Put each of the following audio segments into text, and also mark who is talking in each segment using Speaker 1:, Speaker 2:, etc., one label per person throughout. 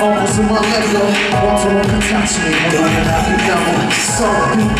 Speaker 1: Almost in my level, one for one attachment, one and I can never. So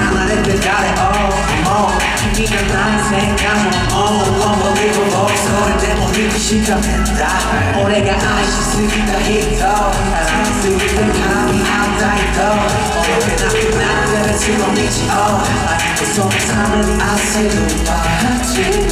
Speaker 2: 離れて誰をもう君がないせもう Unbelievable それでも憎しかめんだ俺が愛しすぎた人好きすぎて神反対と泳げなくなって別の道を愛とそのた
Speaker 3: めに焦るわ